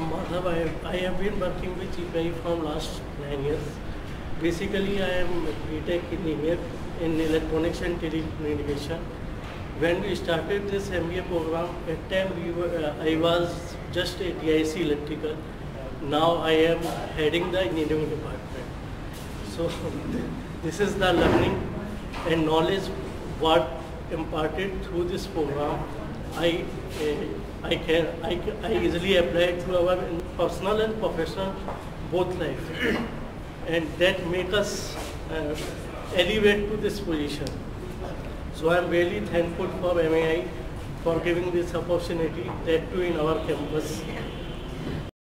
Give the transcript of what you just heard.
I'm Madhav. I have, I have been working with GPI from last nine years. Basically, I am a BTech engineer in electronics and telecommunication. When we started this MBA program, at time we were, uh, I was just a DIC electrical. Now I am heading the engineering department. So this is the learning and knowledge what imparted through this program. I uh, I can I, I easily apply to our personal and professional both life, and that make us uh, elevate to this position. So I am really thankful for MAI for giving this opportunity that too in our campus